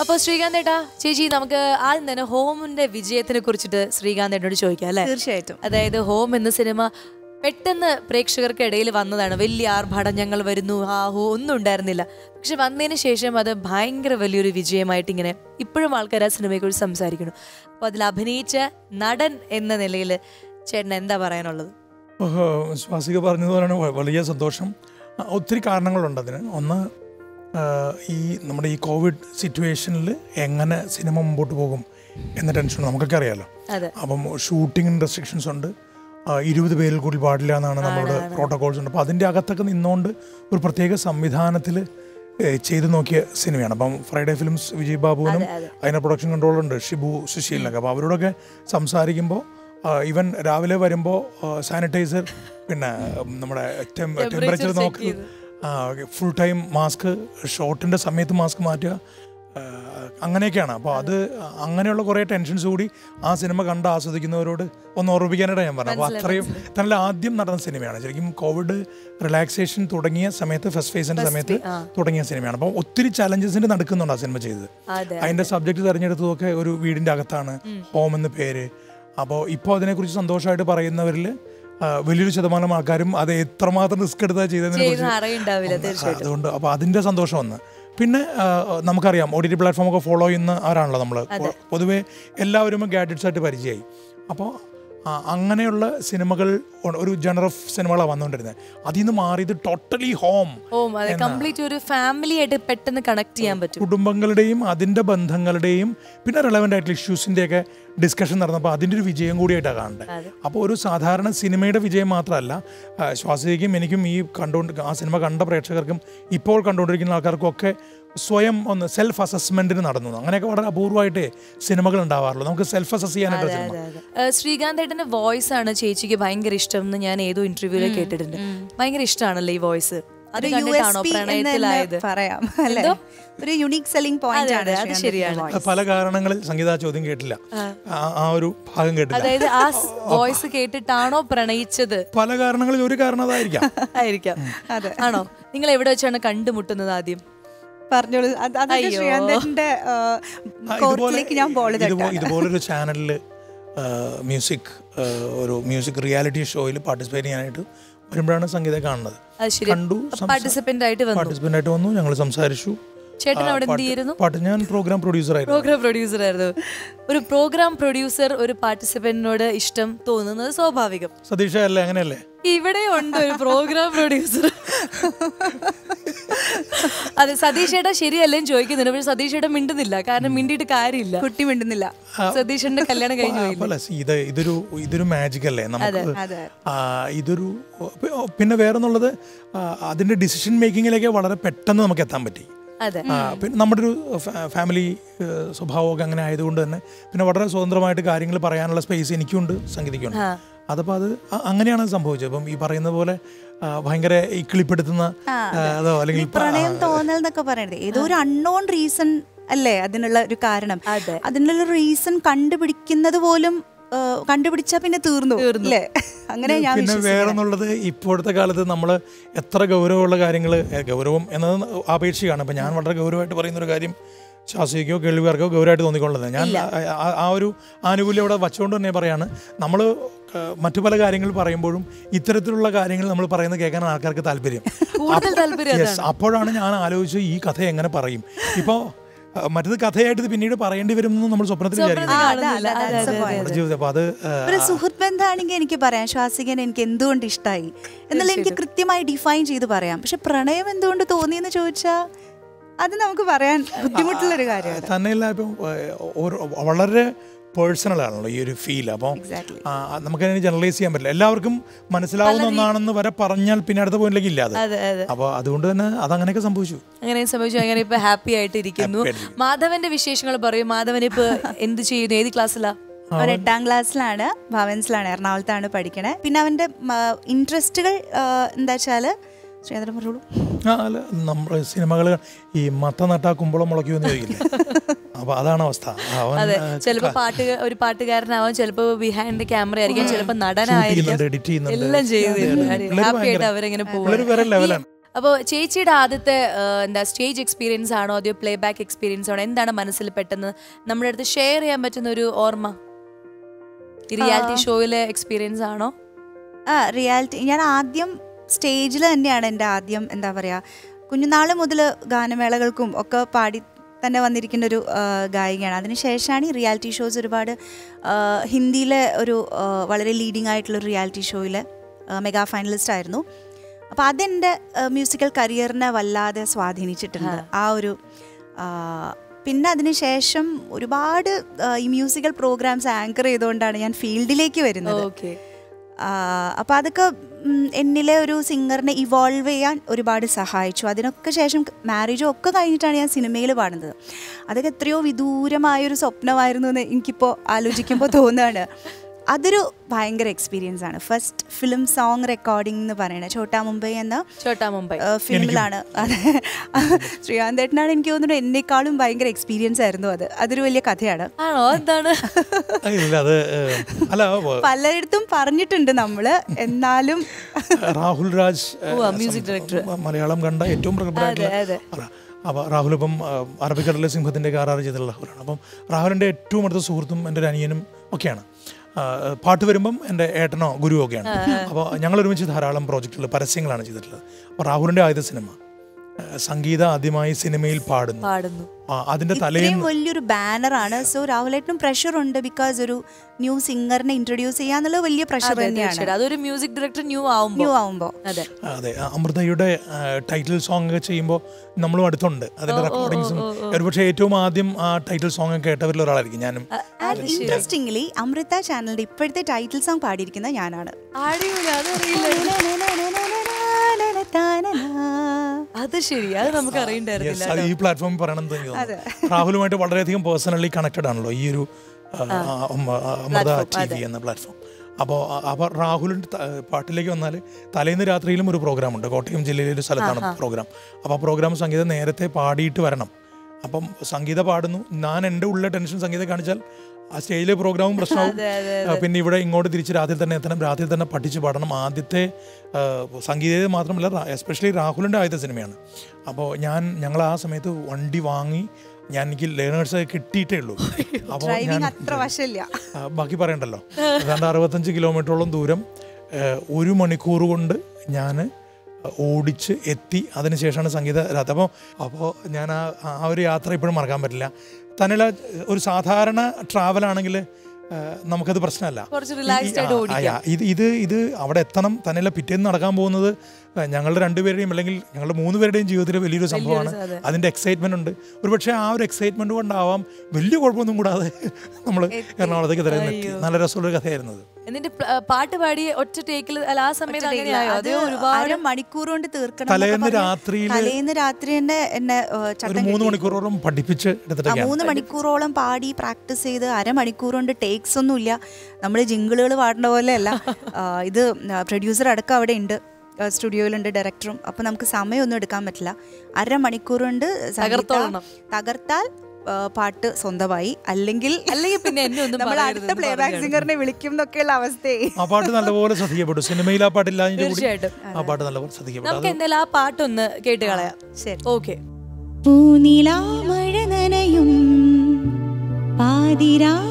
അപ്പൊ ശ്രീകാന്ത് ഏട്ടാ ചേച്ചി നമുക്ക് ആദ്യം തന്നെ ഹോമിന്റെ വിജയത്തിനെ കുറിച്ചിട്ട് ശ്രീകാന്ത് ഏട്ടനോട് ചോദിക്കാം അല്ലേ? തീർച്ചയായിട്ടും. അതായത് ഹോം എന്ന സിനിമ പെട്ടെന്ന് പ്രേക്ഷകർക്ക് ഇടയിൽ വന്നതാണ്. വലിയ ആർഭാടം ഞങ്ങൾ വരുന്നു ആ ഹോ ഒന്നും ഉണ്ടായിരുന്നില്ല. പക്ഷെ വന്നതിന് ശേഷം അത് ഭയങ്കര വലിയൊരു വിജയമായിട്ട് ഇങ്ങനെ ഇപ്പോഴും ആൾക്കാർ ആ സിനിമയെക്കുറിച്ച് സംസാരിക്കുന്നു. അപ്പൊ അതിൽ അഭിനയിച്ച നടൻ എന്ന നിലയിൽ ചേട്ടൻ എന്താ പറയാനുള്ളത്? ഓഹോ, സ്വാസിക പറഞ്ഞതുപോലെയാണ് വലിയ സന്തോഷം. ഒത്തിരി കാരണങ്ങളുണ്ട് അതിന്. ഒന്ന് ഈ നമ്മുടെ ഈ കോവിഡ് സിറ്റുവേഷനിൽ എങ്ങനെ സിനിമ മുമ്പോട്ട് പോകും എന്ന ടെൻഷൻ നമുക്കൊക്കെ അറിയാലോ. അപ്പം ഷൂട്ടിങ്ങിന് റെസ്ട്രിക്ഷൻസ് ഉണ്ട്. ഇരുപത് പേരിൽ കൂടി പാടില്ല എന്നാണ് നമ്മുടെ പ്രോട്ടോകോൾസ് ഉണ്ട്. അപ്പോൾ അതിന്റെ അകത്തൊക്കെ നിന്നുകൊണ്ട് ഒരു പ്രത്യേക സംവിധാനത്തിൽ ചെയ്തു നോക്കിയ സിനിമയാണ് അപ്പം ഫ്രൈഡേ ഫിലിംസ് വിജയ് ബാബുവിനും അതിന്റെ പ്രൊഡക്ഷൻ കൺട്രോളുണ്ട് ഷിബു സുശീലിനൊക്കെ. അപ്പോൾ അവരോടൊക്കെ സംസാരിക്കുമ്പോൾ ഇവൻ രാവിലെ വരുമ്പോൾ സാനിറ്റൈസർ പിന്നെ നമ്മുടെ ടെമ്പറേച്ചർ നോക്ക് ഫുൾ ടൈം മാസ്ക് ഷോട്ടിന്റെ സമയത്ത് മാസ്ക് മാറ്റുക. അങ്ങനെയൊക്കെയാണ്. അപ്പോൾ അത് അങ്ങനെയുള്ള കുറേ ടെൻഷൻസ് കൂടി ആ സിനിമ കണ്ട് ആസ്വദിക്കുന്നവരോട് ഒന്ന് ഓർമ്മിപ്പിക്കാനായിട്ട് ഞാൻ പറഞ്ഞു അപ്പോൾ അത്രയും തന്നെ ആദ്യം നടന്ന സിനിമയാണ് ശരിക്കും കോവിഡ് റിലാക്സേഷൻ തുടങ്ങിയ സമയത്ത് ഫസ്റ്റ് ഫേസിന്റെ സമയത്ത് തുടങ്ങിയ സിനിമയാണ് അപ്പോൾ ഒത്തിരി ചലഞ്ചസിന്റെ നടക്കുന്നുണ്ട് ആ സിനിമ ചെയ്തത്. അതെ അതിന്റെ സബ്ജക്റ്റ് തിരഞ്ഞെടുത്തതൊക്കെ ഒരു വീടിന്റെ അകത്താണ്. ഹോം എന്ന് പേര്. അപ്പോൾ ഇപ്പോൾ അതിനെക്കുറിച്ച് സന്തോഷമായിട്ട് പറയുന്നവരിൽ വലിയൊരു ശതമാനം ആൾക്കാരും അത് എത്രമാത്രം റിസ്ക് എടുത്താൽ ചെയ്തതിനെ അതുകൊണ്ട് അപ്പോൾ അതിന്റെ സന്തോഷം ഒന്ന് പിന്നെ നമുക്കറിയാം ഒ ടി ടി പ്ലാറ്റ്ഫോമൊക്കെ ഫോളോ ചെയ്യുന്ന ആരാണല്ലോ നമ്മൾ പൊതുവേ എല്ലാവരും ഗാഡ്ജറ്റ്സ് ആയിട്ട് പരിചയമായി. അപ്പോൾ അങ്ങനെയുള്ള സിനിമകൾ ഒരു ജനർ ഓഫ് സിനിമകളാണ് വന്നുകൊണ്ടിരുന്നത് അതിൽ നിന്ന് മാറിയത് ടോട്ടലി ഹോം കംപ്ലീറ്റ് ഒരു ഫാമിലി ആയിട്ട് പെട്ടെന്ന് കണക്ട് ചെയ്യാൻ പറ്റും. കുടുംബങ്ങളുടെയും അതിന്റെ ബന്ധങ്ങളുടെയും പിന്നെ റെലവന്റ് ആയിട്ടുള്ള ഇഷ്യൂസിന്റെയൊക്കെ ഡിസ്കഷൻ നടന്നപ്പോൾ അതിന്റെ ഒരു വിജയം കൂടിയായിട്ടാണ് കാണേണ്ടത്. അപ്പോൾ ഒരു സാധാരണ സിനിമയുടെ വിജയം മാത്രമല്ല ശ്വാസിക്കും എനിക്കും ഈ കണ്ടുകൊണ്ട് ആ സിനിമ കണ്ട പ്രേക്ഷകർക്കും ഇപ്പോൾ കണ്ടുകൊണ്ടിരിക്കുന്ന ആൾക്കാർക്കും ഒക്കെ സ്വയം ഒന്ന് സെൽഫ് അസസ്മെന്റിന് നടന്നു. അങ്ങനെയൊക്കെ വളരെ അപൂർവമായിട്ട് സിനിമകൾ ഉണ്ടാവാറുള്ളൂ. നമുക്ക് സെൽഫ് അസസ് ചെയ്യാനായിട്ട് ശ്രീകാന്ത് ഏട്ടന്റെ വോയിസ് ആണ് ചേച്ചിക്ക് ഭയങ്കര ഇഷ്ടം എന്ന് ഞാൻ ഏതോ ഇന്റർവ്യൂവിൽ കേട്ടിട്ടുണ്ട്. ഭയങ്കര ഇഷ്ടമാണല്ലോ ഈ വോയിസ് അത് പറയാം. അല്ലേ? ഒരു യുണീക് സെല്ലിംഗ് പോയിന്റ് ആണ് അത് ശരിയാണ്. പല കാരണങ്ങളിൽ സംഗീത ചോദ്യം കേട്ടില്ല. ആ- ആ ഒരു ഭാഗം കേട്ടില്ല. അതായത് ആ വോയിസ് കേട്ടിട്ടാണോ പ്രണയിച്ചത്? പല കാരണങ്ങളിൽ ഒരു കാരണം അതായിരിക്കാം. ആയിരിക്കാം. അതെ. ആണോ? നിങ്ങൾ എവിടെ വെച്ചാണ് കണ്ടുമുട്ടുന്നത് ആദ്യം? പറഞ്ഞോളൂ. അത് അതൊക്കെ അയ്യോ. ശ്രീകാന്തന്റെ കോർട്ടിലേക്ക് ഞാൻ ബോൾ ഇതുപോ- ഇതുപോലൊരു ചാനലിൽ മ്യൂസിക് ഒരു മ്യൂസിക് റിയാലിറ്റി ഷോയിൽ പാർട്ടിസിപ്പേറ്റ് ചെയ്യാനായിട്ട് വരുമ്പോഴാണ് സംഗീത കാണുന്നത്. അത് ശരി. കണ്ടു പാർട്ടിസിപ്പന്റ് ആയിട്ട് വന്നു. പാർട്ടിസിപ്പന്റ് ആയിട്ട് വന്നു ഞങ്ങൾ സംസാരിച്ചു. ചേട്ടൻ അവിടെ എന്ത് ചെയ്യുന്നു? പാട്ട് ഞാൻ പ്രോഗ്രാം പ്രൊഡ്യൂസർ ആയിരുന്നു. പ്രോഗ്രാം പ്രൊഡ്യൂസർ ആയിരുന്നു. ഒരു പ്രോഗ്രാം പ്രൊഡ്യൂസർ ഒരു പാർട്ടിസിപ്പന്റിനോട് ഇഷ്ടം തോന്നുന്നത് സ്വാഭാവികം. സതീഷ അല്ലേ അങ്ങനെയല്ലേ? ഇവിടെ ഉണ്ട് ഒരു പ്രോഗ്രാം പ്രൊഡ്യൂസർ അതെ സതീഷ് ഏട്ടാ ശരിയല്ലേ ചോദിക്കുന്നുണ്ട്. പക്ഷെ സതീഷ് ഏട്ടാ മിണ്ടുന്നില്ല. കാരണം മിണ്ടിയിട്ട് കാര്യമില്ല. കുട്ടി മിണ്ടുന്നില്ല. സതീഷിന്റെ കല്യാണം കഴിഞ്ഞു ഇത് ഇതൊരു ഇതൊരു മാജിക് അല്ലേ? നമുക്ക് ഇതൊരു പിന്നെ വേറെന്നുള്ളത് അതിന്റെ ഡിസിഷൻ മേക്കിങ്ങിലേക്ക് വളരെ പെട്ടെന്ന് നമുക്ക് എത്താൻ പറ്റി. അതെ. പിന്നെ നമ്മുടെ ഒരു ഫാമിലി സ്വഭാവമൊക്കെ അങ്ങനെ ആയതുകൊണ്ട് തന്നെ പിന്നെ വളരെ സ്വതന്ത്രമായിട്ട് കാര്യങ്ങൾ പറയാനുള്ള സ്പേസ് എനിക്കുണ്ട് സംഗീതിക്കുണ്ട്. അതപ്പോൾ അത് അങ്ങനെയാണ് സംഭവിച്ചത്. അപ്പം ഈ പറയുന്ന പോലെ ഭയങ്കര ഇക്കിളിപ്പെടുത്തുന്ന കിളിപ്പെടുത്തുന്ന അതോ. അല്ലെങ്കിൽ പ്രണയം തോന്നൽ എന്നൊക്കെ പറയണത് ഏതോ ഒരു അൺനോൺ റീസൺ അല്ലേ അതിനുള്ള ഒരു കാരണം. അതെ. അതിനുള്ള റീസൺ കണ്ടുപിടിക്കുന്നത് പോലും ആ, കണ്ടുപിടിച്ചാ പിന്നെ തീർന്നു അല്ലേ? അങ്ങനെ ഞാൻ പിന്നെ വേറെന്നുള്ളത് ഇപ്പോഴത്തെ കാലത്ത് നമ്മൾ എത്ര ഗൗരവമുള്ള കാര്യങ്ങൾ ഗൗരവം എന്നത് അപേക്ഷയാണ് അപ്പം ഞാൻ വളരെ ഗൗരവമായിട്ട് പറയുന്ന ഒരു കാര്യം ശാസ്ത്രീയക്കോ കേൾവിക്കാർക്കോ ഗൗരവമായിട്ട് തോന്നിക്കൊള്ളുന്നത്. ഞാൻ ആ- ഒരു ആനുകൂല്യം അവിടെ വച്ചുകൊണ്ട് തന്നെ പറയാണ്. നമ്മൾ മറ്റു പല കാര്യങ്ങൾ പറയുമ്പോഴും ഇത്തരത്തിലുള്ള കാര്യങ്ങൾ നമ്മൾ പറയുന്നത് കേൾക്കാൻ ആൾക്കാർക്ക് താല്പര്യം. യെസ് അപ്പോഴാണ് ഞാൻ ആലോചിച്ചത് ഈ കഥ എങ്ങനെ പറയും. ഇപ്പോൾ മറ്റത് കഥയായിട്ട് ഇത് പിന്നീട് പറയേണ്ടി വരും എന്ന് നമ്മൾ സ്വപ്നത്തിൽ ഒരു സുഹൃത്ത് ബന്ധമാണെങ്കിൽ എനിക്ക് പറയാം ശ്വാസികൻ എനിക്ക് എന്തുകൊണ്ട് ഇഷ്ടമായി എന്നുള്ള എനിക്ക് കൃത്യമായി ഡിഫൈൻ ചെയ്ത് പറയാം. പക്ഷെ പ്രണയം എന്തുകൊണ്ട് തോന്നിയെന്ന് ചോദിച്ചാൽ അത് നമുക്ക് പറയാൻ ബുദ്ധിമുട്ടുള്ള ഒരു കാര്യമാണ് തന്നെയല്ല ഇപ്പം വളരെ പേഴ്സണൽ ആണല്ലോ ഈ ഒരു ഫീൽ അപ്പോൾ നമുക്ക് നമുക്കതിനെ ജനറലൈസ് ചെയ്യാൻ പറ്റില്ല. എല്ലാവർക്കും മനസ്സിലാവുന്ന ഒന്നാണെന്ന് വരെ പറഞ്ഞാൽ പിന്നെ അടുത്ത പോയിന്റിലേക്ക് ഇല്ലാതെ അതെ. അതെ അപ്പോൾ അതുകൊണ്ട് തന്നെ അതങ്ങനെയൊക്കെ സംഭവിച്ചു. അങ്ങനെ സംഭവിച്ചു. അങ്ങനെ ഇപ്പൊ ഹാപ്പി ആയിട്ട് ഇരിക്കുന്നു ആയിട്ടിരിക്കുന്നു. മാധവന്റെ വിശേഷങ്ങൾ പറയും. മാധവൻ ഇപ്പൊ എന്ത് ചെയ്യുന്നു? ഏത് ക്ലാസ്സിലാണ് അവൻ എട്ടാം ക്ലാസ്സിലാണ് ഭവൻസിലാണ്. എറണാകുളത്താണ് പഠിക്കണേ. പിന്നെ അവന്റെ ഇൻട്രസ്റ്റുകൾ എന്താ വെച്ചാൽ ശ്രീധരൻ പറഞ്ഞോളൂ. ആ അല്ല നമ്മൾ സിനിമകൾ ഈ മത്ത നട്ടാ കുമ്പളം മുളയ്ക്കുമെന്ന് ചോദിക്കില്ല? അപ്പൊ അതാണ് അവസ്ഥ. അതെ ചിലപ്പോ പാട്ട് ഒരു പാട്ടുകാരനാവാൻ ചിലപ്പോ ബിഹൈൻഡ് ക്യാമറ ആയിരിക്കും ചിലപ്പോ നടനായിരിക്കും. എഡിറ്റ് ചെയ്യുന്നുണ്ട്. എല്ലാം. ചെയ്യുന്നുണ്ട്. ഹാപ്പി ആയിട്ട് അവരെങ്ങനെ പോകും വേറെ ലെവലാണ് അപ്പോൾ ചേച്ചിയുടെ ആദ്യത്തെ എന്താ സ്റ്റേജ് എക്സ്പീരിയൻസ് ആണോ? അതോ പ്ലേ ബാക്ക് എക്സ്പീരിയൻസ് ആണോ? എന്താണ് മനസ്സിൽ പെട്ടെന്ന്? നമ്മുടെ അടുത്ത് ഷെയർ ചെയ്യാൻ പറ്റുന്ന ഒരു ഓർമ്മ? റിയാലിറ്റി ഷോയിലെ എക്സ്പീരിയൻസ് ആണോ? ആ റിയാലിറ്റി ഞാൻ ആദ്യം സ്റ്റേജിൽ തന്നെയാണ് എന്റെ ആദ്യം എന്താ പറയുക കുഞ്ഞുനാൾ മുതൽ ഗാനമേളകൾക്കും ഒക്കെ പാടി തന്നെ വന്നിരിക്കുന്ന ഒരു ഗായികയാണ്. അതിനുശേഷമാണ് ഈ റിയാലിറ്റി ഷോസ് ഒരുപാട് ഹിന്ദിയിലെ ഒരു വളരെ ലീഡിംഗ് ആയിട്ടുള്ള ഒരു റിയാലിറ്റി ഷോയിൽ മെഗാ ഫൈനലിസ്റ്റ് ആയിരുന്നു. അപ്പോൾ അതെന്റെ മ്യൂസിക്കൽ കരിയറിനെ വല്ലാതെ സ്വാധീനിച്ചിട്ടുണ്ട്. ആ. ഒരു പിന്നെ അതിനുശേഷം ഒരുപാട് ഈ മ്യൂസിക്കൽ പ്രോഗ്രാംസ് ആങ്കർ ചെയ്തുകൊണ്ടാണ് ഞാൻ ഫീൽഡിലേക്ക് വരുന്നത്. ഓക്കെ. അപ്പോൾ അതൊക്കെ എന്നിലെ ഒരു സിംഗറിനെ ഇവോൾവ് ചെയ്യാൻ ഒരുപാട് സഹായിച്ചു. അതിനൊക്കെ ശേഷം മാരേജും ഒക്കെ കഴിഞ്ഞിട്ടാണ് ഞാൻ സിനിമയിൽ പാടുന്നത്. അതൊക്കെ എത്രയോ വിദൂരമായൊരു സ്വപ്നമായിരുന്നു എന്ന് എനിക്കിപ്പോൾ ആലോചിക്കുമ്പോൾ തോന്നുകയാണ് അതൊരു ഭയങ്കര എക്സ്പീരിയൻസ് ആണ്. ഫസ്റ്റ് ഫിലിം സോങ് റെക്കോർഡിംഗ് എന്ന് പറയുന്നത് ഛോട്ടാ മുംബൈ എന്ന ചോട്ടാ മുംബൈ. ഫിലിമിലാണ് അതെ ശ്രീകാന്തേട്ടനാണ് എനിക്ക് തോന്നുന്നു എന്നെക്കാളും ഭയങ്കര എക്സ്പീരിയൻസ് ആയിരുന്നു അത്. അതൊരു വലിയ കഥയാണ്. ആണോ? എന്താണ്? പലയിടത്തും പറഞ്ഞിട്ടുണ്ട് നമ്മൾ. എന്നാലും രാഹുൽ രാജ് മ്യൂസിക് ഡയറക്ടർ. മലയാളം കണ്ട ഏറ്റവും പ്രഗത്ഭരായിട്ടുള്ള. അപ്പോൾ രാഹുൽ ഇപ്പം അറബിക്കടലിലെ സിംഹത്തിന്റെ കാറാറ് ചെയ്തിട്ടുള്ള രാഹുലാണ് അപ്പം രാഹുലിന്റെ ഏറ്റവും അടുത്ത സുഹൃത്തും എന്റെ ഒരു അനിയനും ഒക്കെയാണ്. പാട്ട് വരുമ്പം എന്റെ ഏട്ടനോ ഗുരുവോ ഒക്കെയാണ്. അപ്പോൾ ഞങ്ങൾ ഒരുമിച്ച് ധാരാളം പ്രോജക്റ്റുകൾ പരസ്യങ്ങളാണ് ചെയ്തിട്ടുള്ളത്. അപ്പോൾ രാഹുലിന്റെ ആദ്യത്തെ സിനിമ സംഗീത ആദ്യമായി സിനിമയിൽ പാടുന്നു. പാടുന്നു. ആ, അതിന്റെ ഇത്രയും തലേന്ന് വലിയൊരു ബാനറാണ്. സോ രാഹുലേട്ടനും പ്രഷർ ഉണ്ട് ബിക്കോസ് ഒരു ന്യൂ സിംഗറിനെ ഇൻട്രൊഡ്യൂസ് ചെയ്യാന്നുള്ള വലിയ പ്രഷർ തന്നെയാണ്. അതൊരു മ്യൂസിക് ഡയറക്ടർ ന്യൂ ആവുമ്പോൾ ന്യൂ ആവുമ്പോൾ അതെ. അതെ അമൃതയുടെ ടൈറ്റിൽ സോങ് ഒക്കെ ചെയ്യുമ്പോൾ നമ്മളും അടുത്തുണ്ട്. അതിന്റെ റെക്കോർഡിങ്സും ഒരുപക്ഷെ ഏറ്റവും ആദ്യം ആ ടൈറ്റിൽ സോങ് കേട്ടവരിലൊരാളായിരിക്കും കേട്ടവരിൽ ഒരാളായിരിക്കും. ഞാനും ആൻഡ് ഇൻട്രസ്റ്റിംഗ്ലി അമൃത ചാനലിന്റെ ഇപ്പോഴത്തെ ടൈറ്റിൽ സോങ് പാടിയിരിക്കുന്നത് ഞാനാണ്. അത് ശരി അത് നമുക്ക് അറിയണ്ടായിരുന്നില്ല ഈ പ്ലാറ്റ്ഫോം പറയണം രാഹുലുമായിട്ട് വളരെയധികം പേഴ്സണലി കണക്റ്റഡ് ആണല്ലോ ഈ ഒരു അമൃത ടി വി എന്ന പ്ലാറ്റ്ഫോം അപ്പോൾ അപ്പോൾ രാഹുലിന്റെ പാട്ടിലേക്ക് വന്നാൽ തലേന്ന് രാത്രിയിലും ഒരു പ്രോഗ്രാം ഉണ്ട്. കോട്ടയം ജില്ലയിലെ ഒരു സ്ഥലത്താണ് പ്രോഗ്രാം അപ്പോൾ ആ പ്രോഗ്രാം സംഗീതം നേരത്തെ പാടിയിട്ട് വരണം. അപ്പം സംഗീത പാടുന്നു. ഞാൻ എന്റെ ഉള്ള ടെൻഷൻ സംഗീതം കാണിച്ചാൽ ആ സ്റ്റേജിലെ പ്രോഗ്രാമും പ്രശ്നവും പിന്നെ ഇവിടെ ഇങ്ങോട്ട് തിരിച്ച് രാത്രി തന്നെ എത്തണം. രാത്രി തന്നെ പഠിച്ച് പാടണം. ആദ്യത്തെ സംഗീത മാത്രമല്ല എസ്പെഷ്യലി രാഹുലിന്റെ ആദ്യത്തെ സിനിമയാണ്. അപ്പോൾ ഞാൻ ഞങ്ങൾ ആ സമയത്ത് വണ്ടി വാങ്ങി ഞാൻ എനിക്ക് ലേണേഴ്സ് കിട്ടിയിട്ടേ ഉള്ളൂ. അപ്പോൾ ഞാൻ ബാക്കി പറയണ്ടല്ലോ. ഏതാണ്ട് അറുപത്തഞ്ച് കിലോമീറ്ററോളം ദൂരം ഒരു മണിക്കൂർ കൊണ്ട് ഞാൻ ഓടിച്ച് എത്തി. അതിനുശേഷമാണ് സംഗീത രാത്രി. അപ്പോൾ അപ്പോൾ ഞാൻ ആ ആ ഒരു യാത്ര ഇപ്പോഴും മറക്കാൻ പറ്റില്ല. തന്നെയുള്ള ഒരു സാധാരണ ട്രാവൽ ആണെങ്കിൽ നമുക്കത് പ്രശ്നമല്ല. ഇത് ഇത് ഇത് അവിടെ എത്തണം. തന്നെയല്ല പിറ്റേന്ന് നടക്കാൻ പോകുന്നത് ഞങ്ങളുടെ രണ്ടുപേരുടെയും അല്ലെങ്കിൽ ഞങ്ങളുടെ മൂന്ന് പേരുടെയും ജീവിതത്തിൽ വലിയൊരു സംഭവമാണ്. അതെ. അതിന്റെ എക്സൈറ്റ്മെന്റ് ഉണ്ട്. ഒരു പക്ഷേ ആ ഒരു എക്സൈറ്റ്മെന്റ് കൊണ്ടാവാം വലിയ കുഴപ്പമൊന്നും കൂടാതെ നമ്മൾ എറണാകുളത്തേക്ക് തരുന്നെത്തി നല്ല രസമുള്ള കഥയായിരുന്നു അത് എന്നിട്ട് പാട്ട് പാടി ഒറ്റ ടേക്കിൽ ആ സമയത്ത് ഒരുപാട് അര മണിക്കൂർ കൊണ്ട് തീർക്കണം തലേന്ന് രാത്രിയിൽ തലേന്ന് രാത്രി തന്നെ എന്നെ മൂന്ന് മണിക്കൂറോളം പഠിപ്പിച്ച് ആ മൂന്ന് മണിക്കൂറോളം പാടി പ്രാക്ടീസ് ചെയ്ത് അരമണിക്കൂർ കൊണ്ട് ടേക്സ് ഒന്നുമില്ല. നമ്മൾ ജിങ്കിളുകൾ പാടേണ്ട പോലെ അല്ല. ഇത് പ്രൊഡ്യൂസർ അടക്കം അവിടെ ഉണ്ട്. സ്റ്റുഡിയോയിലുണ്ട് ഡയറക്ടറും അപ്പം നമുക്ക് സമയമൊന്നും എടുക്കാൻ പറ്റില്ല. അരമണിക്കൂർ കൊണ്ട്. തകർത്താൽ പാട്ട് സ്വന്തമായി. അല്ലെങ്കിൽ അല്ലെങ്കിൽ പിന്നെ എന്നെ ഒന്നും നമ്മൾ അടുത്ത പ്ലേ ബാക്ക്. സിംഗറിനെ വിളിക്കും എന്നൊക്കെയുള്ള അവസ്ഥയെ. ആ പാട്ട് നല്ലപോലെ ശ്രദ്ധിക്കപ്പെട്ടു. സിനിമയിൽ ആ പാട്ടില്ല കൂടി തീർച്ചയായിട്ടും. ആ പാട്ട് നല്ലപോലെ ശ്രദ്ധിക്കപ്പെട്ടു. നമുക്ക് എന്തായാലും ആ പാട്ടൊന്ന് കേട്ട് കളയാം. ശരി. ഓക്കെ. പൂനിലാമഴ നനയും പാതിരാ